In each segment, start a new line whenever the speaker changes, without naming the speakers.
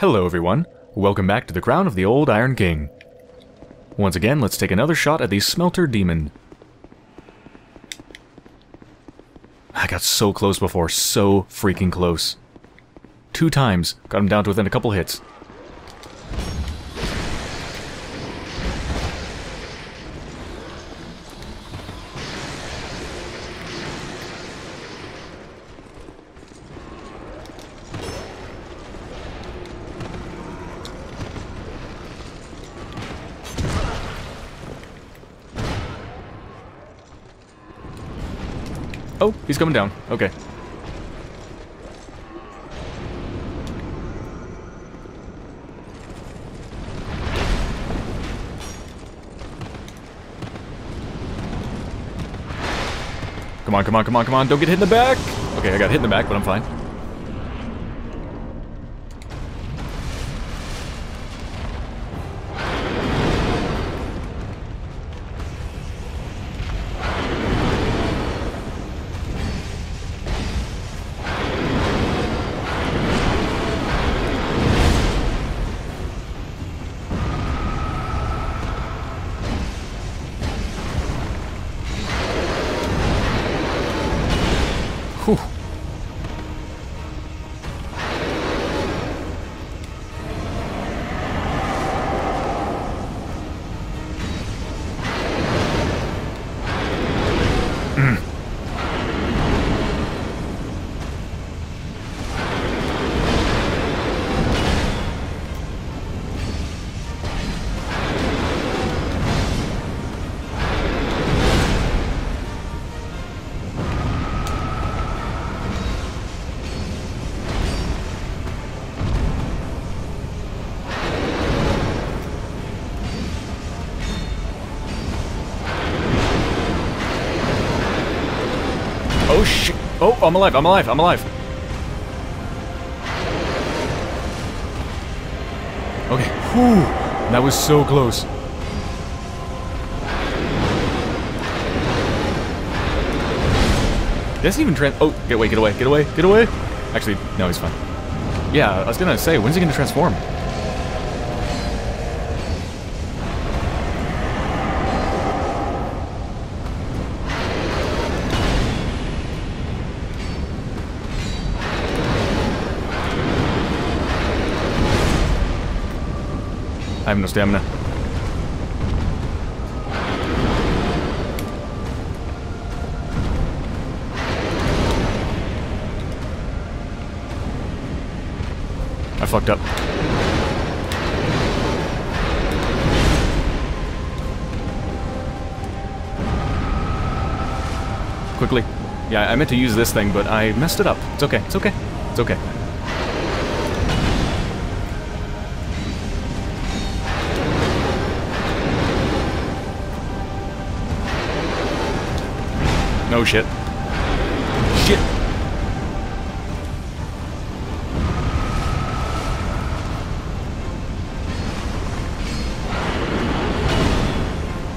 Hello everyone, welcome back to the Crown of the Old Iron King. Once again, let's take another shot at the Smelter Demon. I got so close before, so freaking close. Two times, got him down to within a couple hits. Oh, he's coming down. Okay. Come on, come on, come on, come on. Don't get hit in the back. Okay, I got hit in the back, but I'm fine. Oh, I'm alive! I'm alive! I'm alive! Okay. Whew. That was so close. Doesn't even trans- Oh, get away! Get away! Get away! Get away! Actually, no, he's fine. Yeah, I was gonna say, when's he gonna transform? I have no stamina. I fucked up. Quickly. Yeah, I meant to use this thing, but I messed it up. It's okay. It's okay. It's okay. No shit. Shit.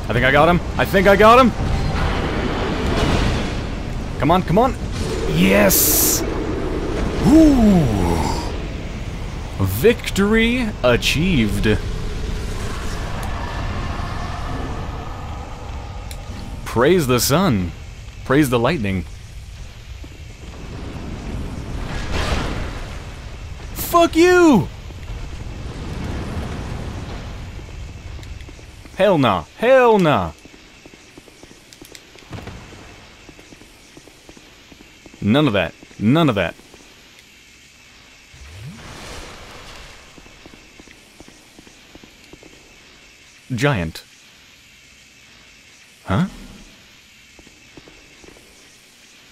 I think I got him. I think I got him. Come on, come on. Yes. Ooh. Victory achieved. Praise the sun. Praise the lightning. Fuck you! Hell nah. Hell nah. None of that. None of that. Giant. Huh?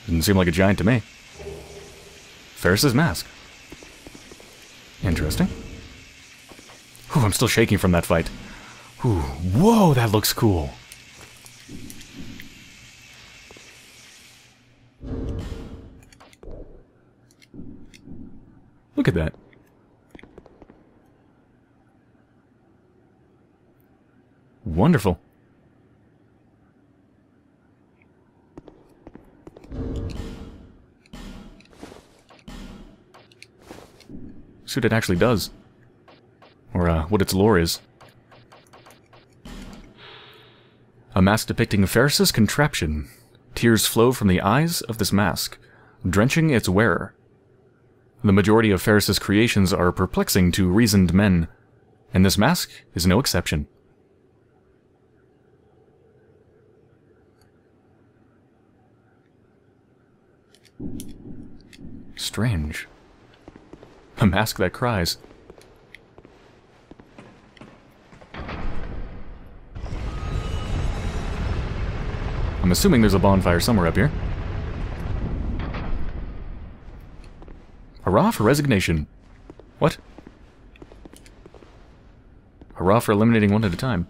Didn't seem like a giant to me. Pharros's mask. Interesting. Whew, I'm still shaking from that fight. Whew, whoa, that looks cool. Look at that. Wonderful. It actually does. or uh, what its lore is. A mask depicting Pharros's contraption. Tears flow from the eyes of this mask, drenching its wearer. The majority of Pharros's creations are perplexing to reasoned men, and this mask is no exception. Strange. A mask that cries. I'm assuming there's a bonfire somewhere up here. Hurrah for resignation. What? Hurrah for eliminating one at a time.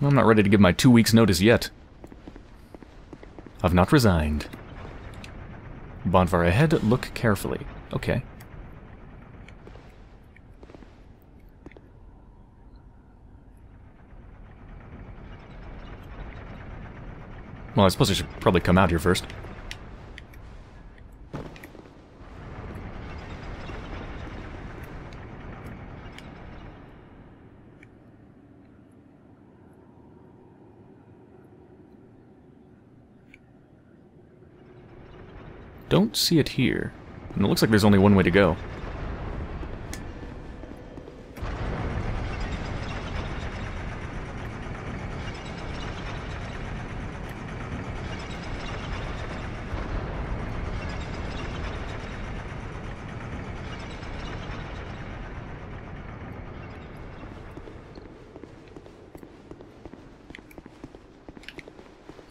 I'm not ready to give my two weeks notice yet. I've not resigned. Bonfire ahead, look carefully. Okay. Well, I suppose I should probably come out here first. Don't see it here. And it looks like there's only one way to go.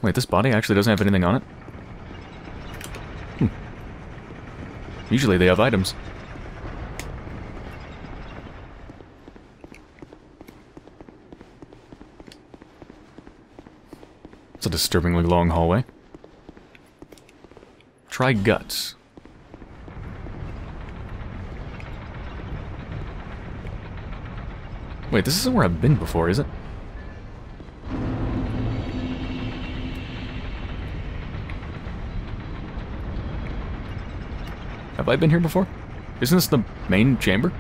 Wait, this body actually doesn't have anything on it? Usually they have items. It's a disturbingly long hallway. Try guts. Wait, this isn't where I've been before, is it? Have I been here before? Isn't this the main chamber?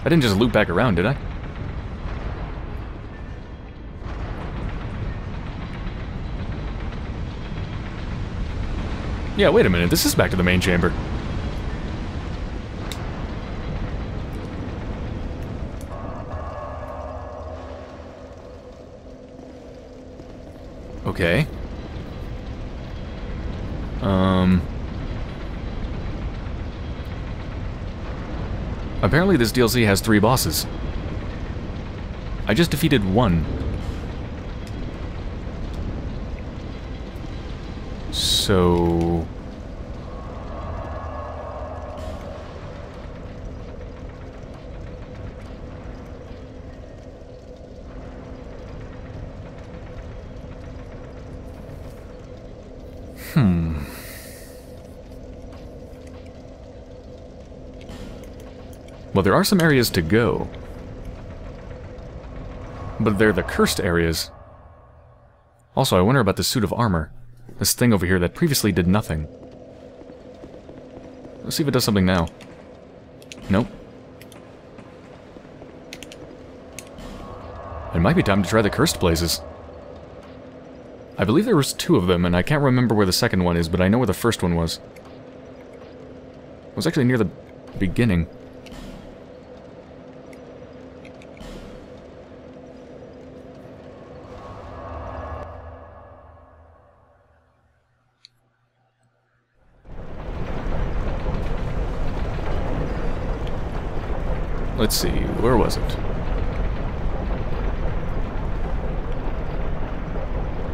I didn't just loop back around, did I? Yeah, wait a minute. This is back to the main chamber. Okay. Um... Apparently this DLC has three bosses. I just defeated one. So... Hmm. Well, there are some areas to go. But they're the cursed areas. Also, I wonder about the suit of armor. This thing over here that previously did nothing. Let's see if it does something now. Nope. It might be time to try the cursed places. I believe there was two of them, and I can't remember where the second one is, but I know where the first one was. It was actually near the beginning. Let's see, where was it?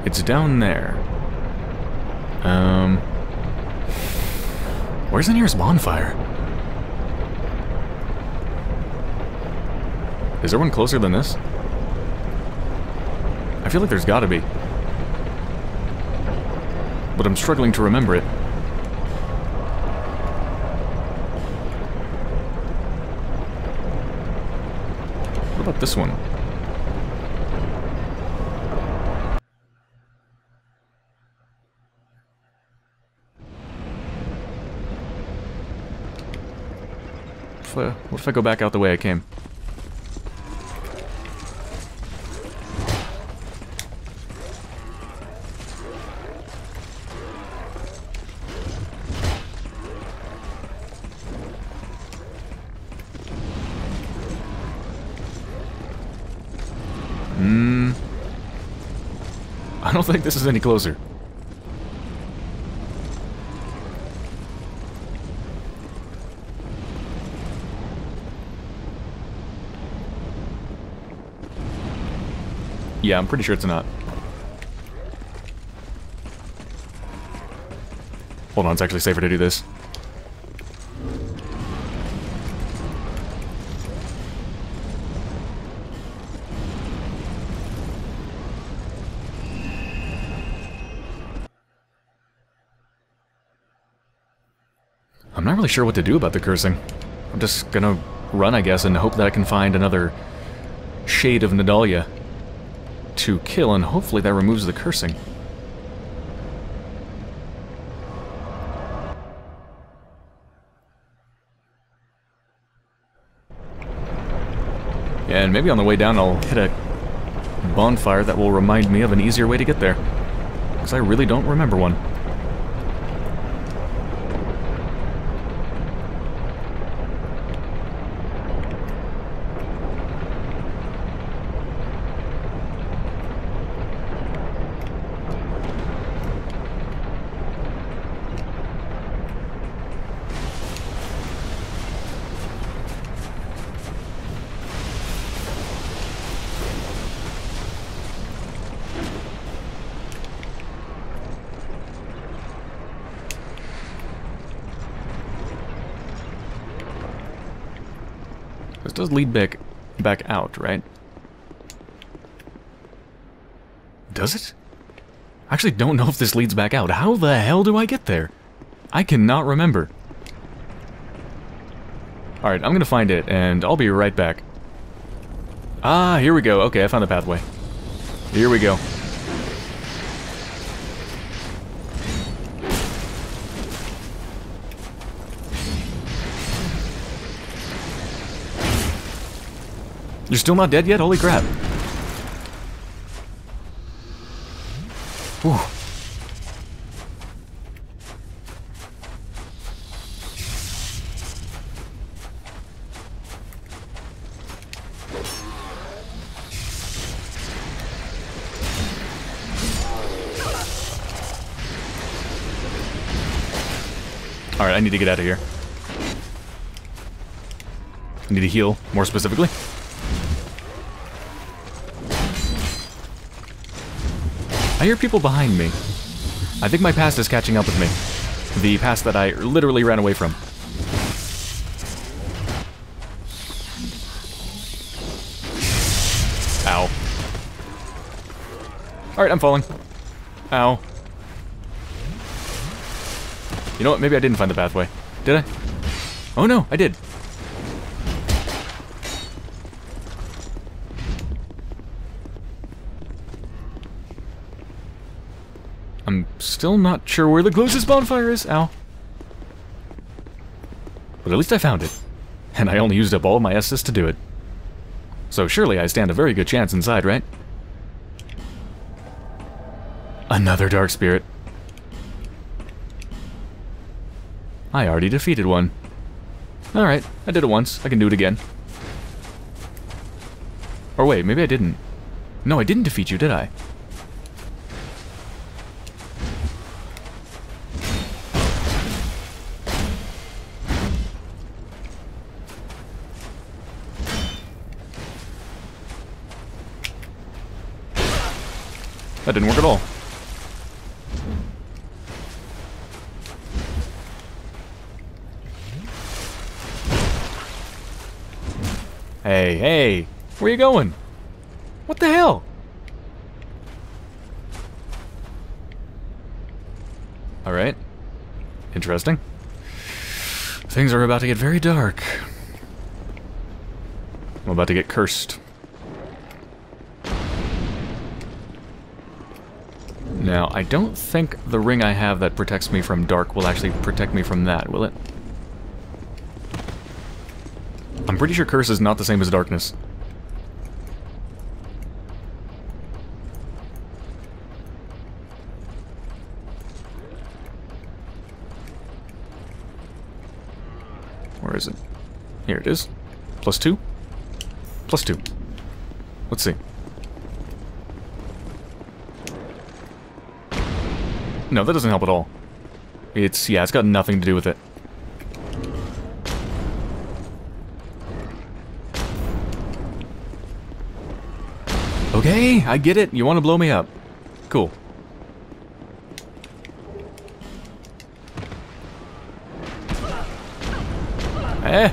It's down there. Um... Where's the nearest bonfire? Is there one closer than this? I feel like there's gotta be. But I'm struggling to remember it. This one. What uh, if I go back out the way I came? Don't think this is any closer. Yeah, I'm pretty sure it's not. Hold on, it's actually safer to do this. Sure what to do about the cursing. I'm just gonna run, I guess, and hope that I can find another shade of Nadalia to kill, and hopefully that removes the cursing. And maybe on the way down I'll hit a bonfire that will remind me of an easier way to get there. Because I really don't remember one. Does lead back back out, right? Does it? I actually don't know if this leads back out. How the hell do I get there? I cannot remember. Alright, I'm gonna find it, and I'll be right back. Ah, here we go. Okay, I found the pathway. Here we go. You're still not dead yet? Holy crap. Whew. Alright, I need to get out of here. I need to heal, more specifically. I hear people behind me. I think my past is catching up with me. The past that I literally ran away from. Ow. Alright, I'm falling. Ow. You know what? Maybe I didn't find the pathway. Did I? Oh no, I did. I'm still not sure where the closest bonfire is. Ow. But at least I found it. And I only used up all my Estus to do it. So surely I stand a very good chance inside, right? Another Dark Spirit. I already defeated one. Alright, I did it once. I can do it again. Or wait, maybe I didn't. No, I didn't defeat you, did I? That didn't work at all. Hey, hey, where you going? What the hell? Alright. Interesting. Things are about to get very dark. I'm about to get cursed. Now, I don't think the ring I have that protects me from dark will actually protect me from that, will it? I'm pretty sure curse is not the same as darkness. Where is it? Here it is. Plus two? Plus two. Let's see. No, that doesn't help at all. It's, yeah, it's got nothing to do with it. Okay, I get it. You want to blow me up. Cool. Eh.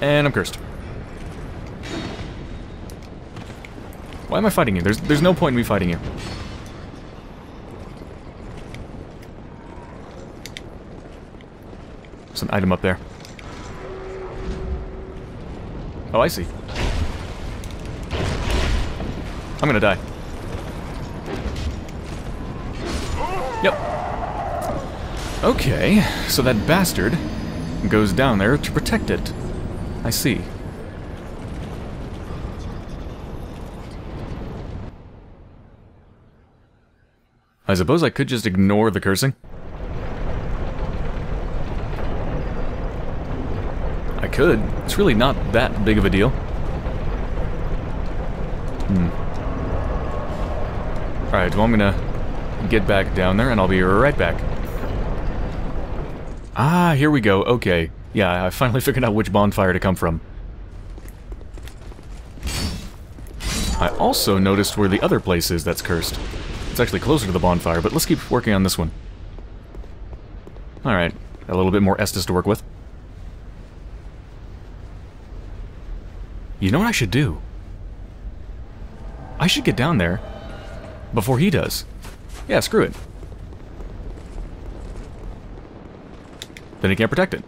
And I'm cursed. Why am I fighting you? There's there's no point in me fighting you. There's an item up there. Oh, I see. I'm gonna die. Yep. Okay, so that bastard goes down there to protect it. I see. I suppose I could just ignore the cursing. I could. It's really not that big of a deal. Hmm. Alright, well I'm gonna get back down there and I'll be right back. Ah, here we go. Okay. Yeah, I finally figured out which bonfire to come from. I also noticed where the other place is that's cursed. It's actually closer to the bonfire, but let's keep working on this one. Alright, a little bit more Estus to work with. You know what I should do? I should get down there before he does. Yeah, screw it. Then he can't protect it.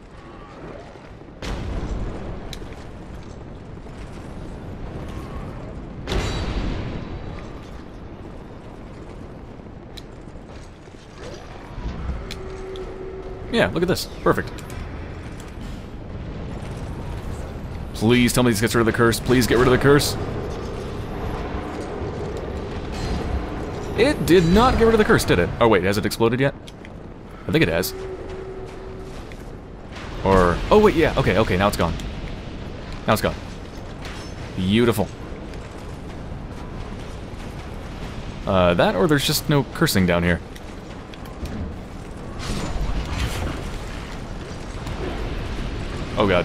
Yeah, look at this. Perfect. Please tell me this gets rid of the curse. Please get rid of the curse. It did not get rid of the curse, did it? Oh wait, has it exploded yet? I think it has. Or... Oh wait, yeah, okay, okay, now it's gone. Now it's gone. Beautiful. Uh, that or there's just no cursing down here. Oh god.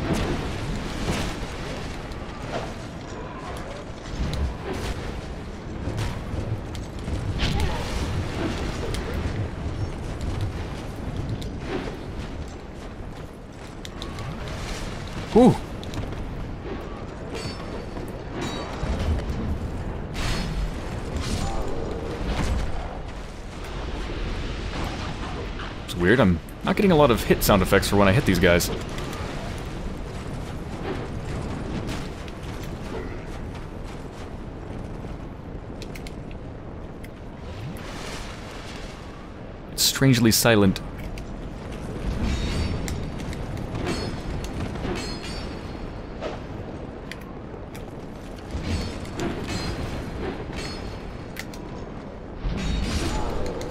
Whew. It's weird, I'm not getting a lot of hit sound effects for when I hit these guys. Strangely silent.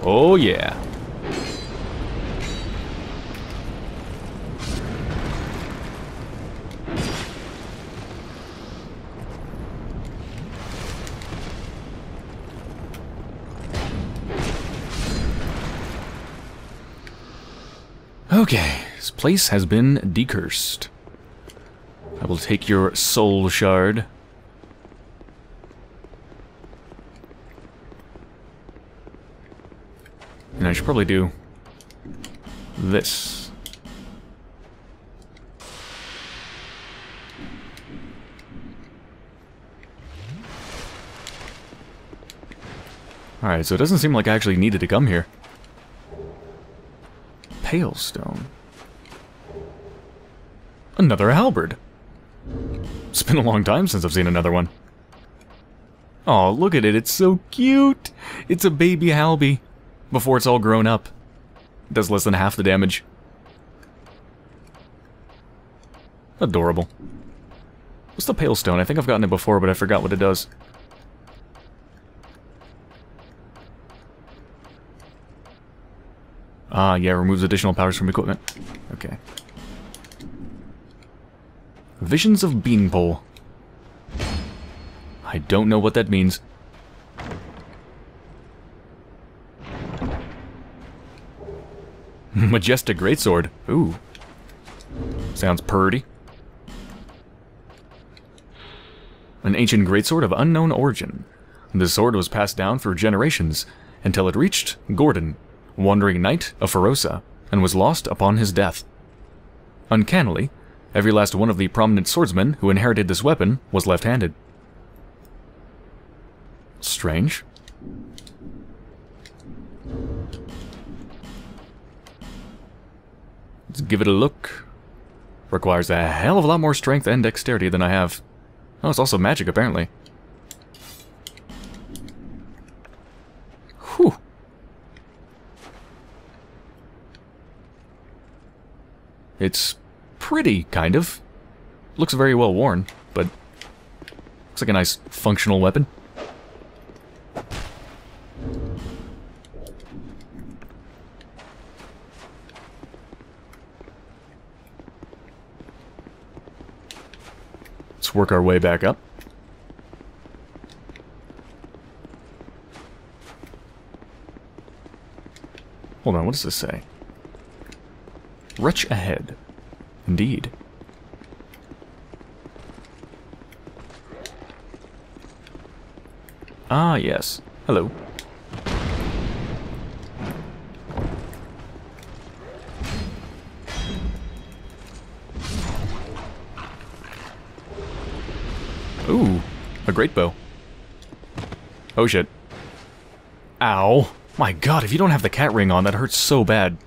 Oh yeah. Okay, this place has been decursed. I will take your soul shard. And I should probably do this. Alright, so it doesn't seem like I actually needed to come here. Hailstone. Another halberd. It's been a long time since I've seen another one. Oh, look at it, it's so cute! It's a baby Halby, before it's all grown up. Does less than half the damage. Adorable. What's the Pale Stone? I think I've gotten it before, but I forgot what it does. Ah, yeah, removes additional powers from equipment. Okay. Visions of Beanpole. I don't know what that means. Majestic Greatsword. Ooh. Sounds purty. An ancient greatsword of unknown origin. The sword was passed down for generations until it reached Gordon, wandering knight of Forossa, and was lost upon his death. Uncannily, every last one of the prominent swordsmen who inherited this weapon was left-handed. Strange. Let's give it a look. Requires a hell of a lot more strength and dexterity than I have. Oh, it's also magic, apparently. Whew. It's pretty, kind of. Looks very well worn, but looks like a nice functional weapon. Let's work our way back up. Hold on, what does this say? Wretch ahead. Indeed. Ah, yes. Hello. Ooh, a great bow. Oh shit. Ow. My god, if you don't have the cat ring on, that hurts so bad.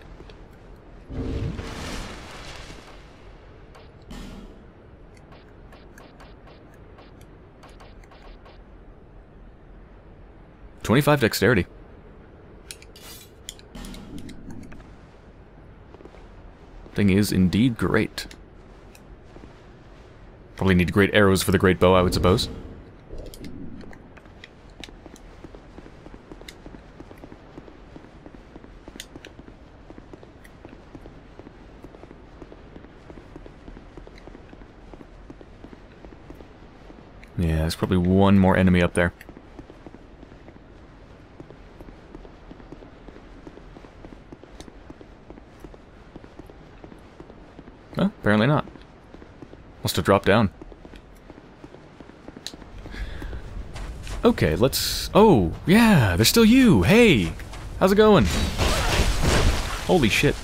Twenty-five dexterity. Thing is indeed great. Probably need great arrows for the great bow, I would suppose. Yeah, there's probably one more enemy up there. Well, apparently not. Dropped down. Okay, let's... Oh, yeah, there's still you! Hey! How's it going? Holy shit.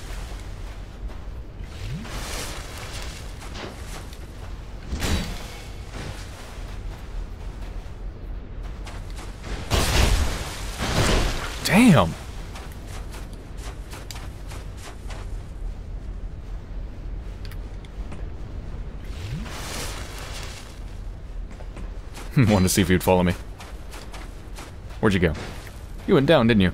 Wanted to see if you'd follow me. Where'd you go? You went down, didn't you?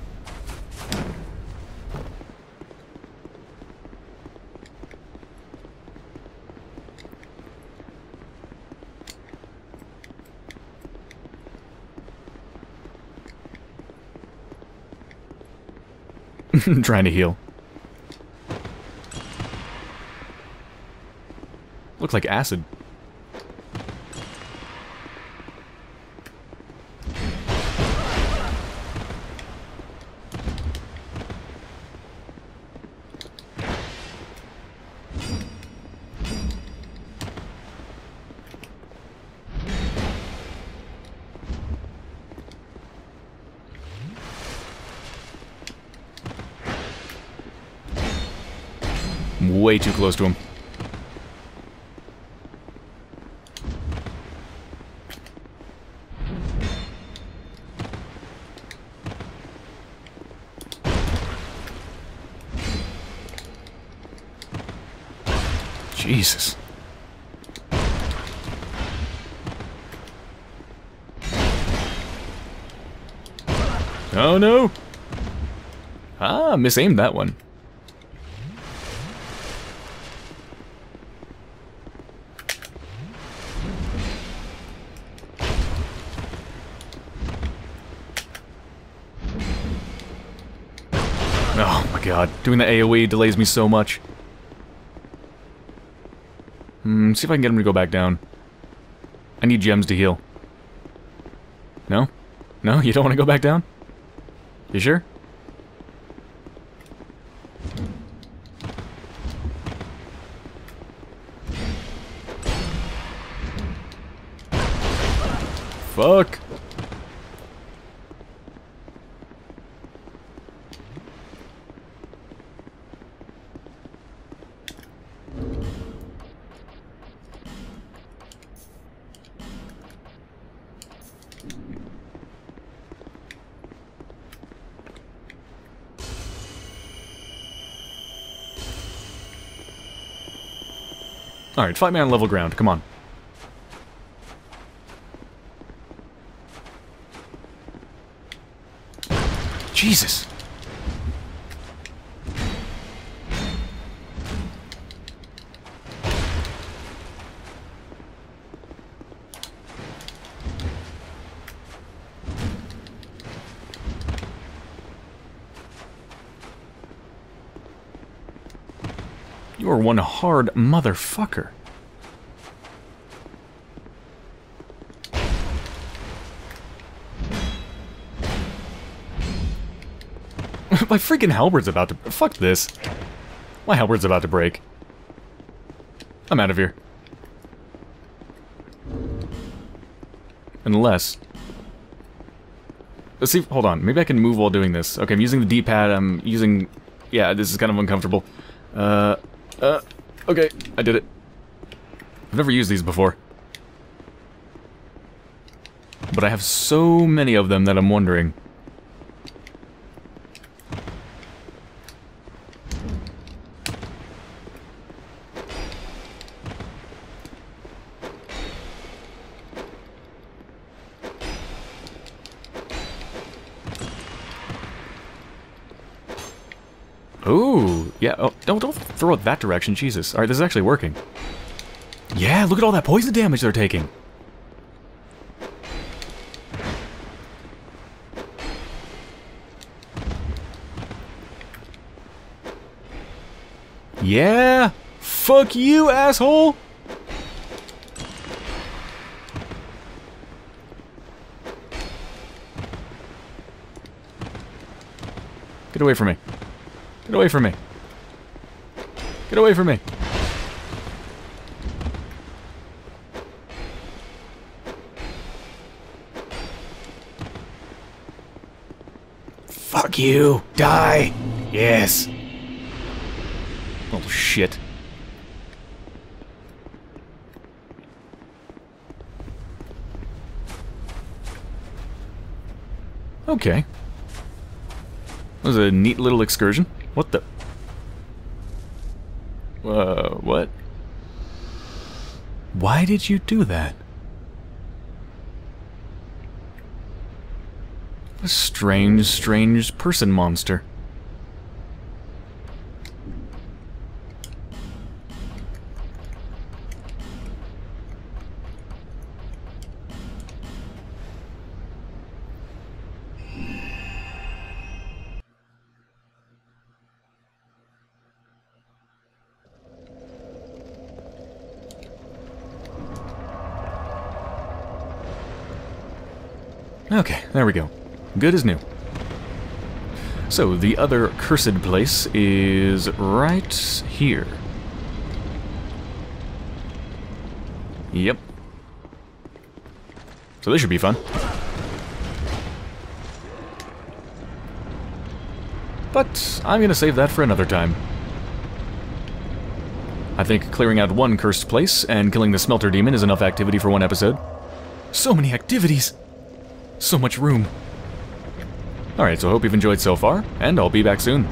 Trying to heal. Looks like acid. Way too close to him. Jesus. Oh no! Ah, misaimed that one. God, doing the AoE delays me so much. Hmm, see if I can get him to go back down. I need gems to heal. No? No? You don't want to go back down? You sure? Alright, fight me on level ground, come on. Jesus! One hard motherfucker. My freaking halberd's about to... Fuck this. My halberd's about to break. I'm out of here. Unless... Let's see, hold on. Maybe I can move while doing this. Okay, I'm using the D-pad. I'm using... Yeah, this is kind of uncomfortable. Uh, uh, okay, I did it. I've never used these before. But I have so many of them that I'm wondering. Ooh, yeah, oh, don't, don't throw it that direction, Jesus. Alright, this is actually working. Yeah, look at all that poison damage they're taking. Yeah? Fuck you, asshole! Get away from me. Get away from me. Get away from me. Fuck you. Die. Yes. Oh, shit. Okay. That was a neat little excursion. What the? Uh, what? Why did you do that? A strange, strange person monster. Okay, there we go. Good as new. So, the other cursed place is right here. Yep. So this should be fun. But I'm gonna save that for another time. I think clearing out one cursed place and killing the smelter demon is enough activity for one episode. So many activities! So much room. Alright, so I hope you've enjoyed so far, and I'll be back soon.